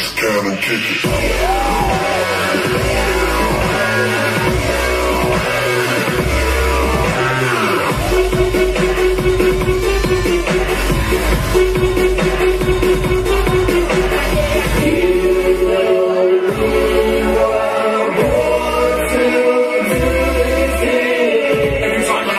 bass, can and kick it.